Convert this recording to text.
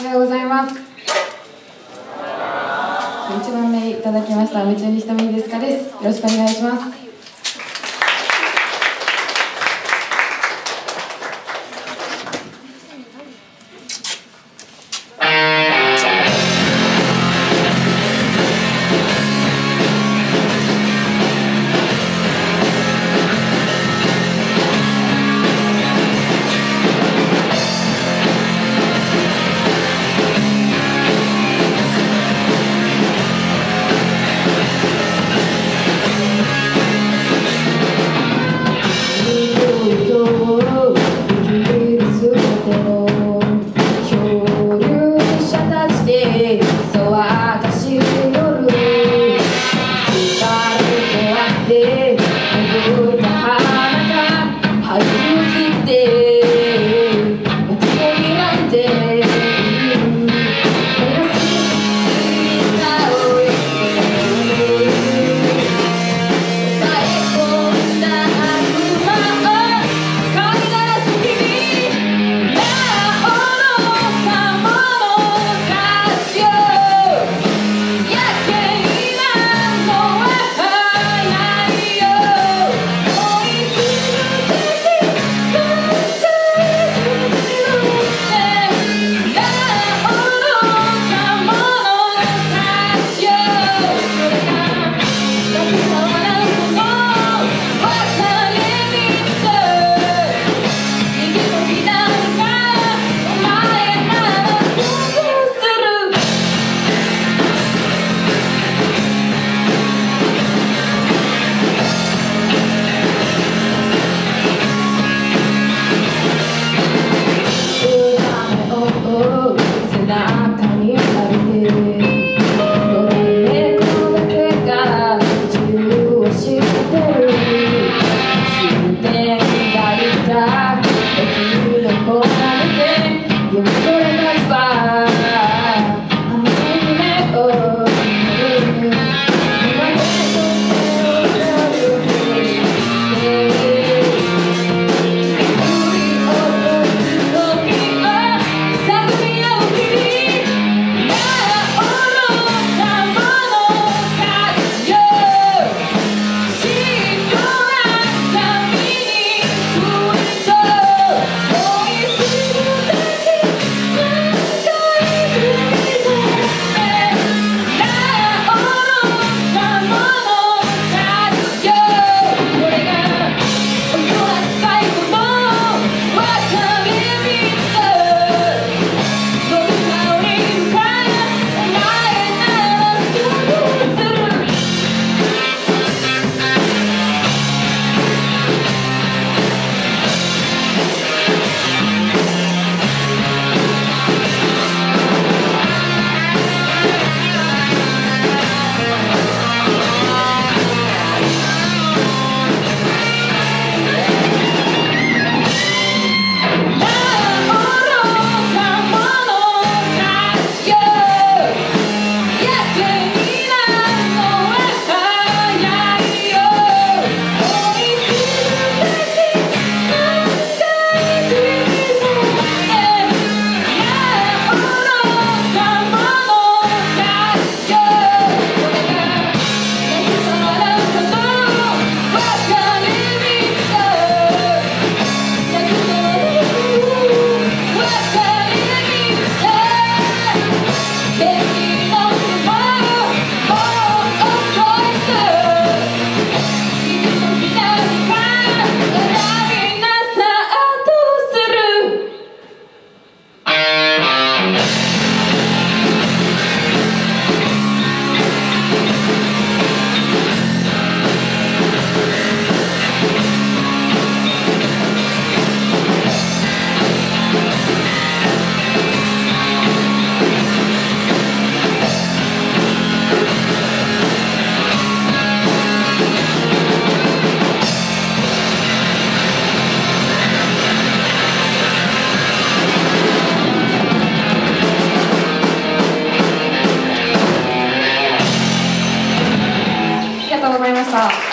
おはようございます。一番目いただきました夢中にしてもいいですか？です。よろしくお願いします。I go. Thank you.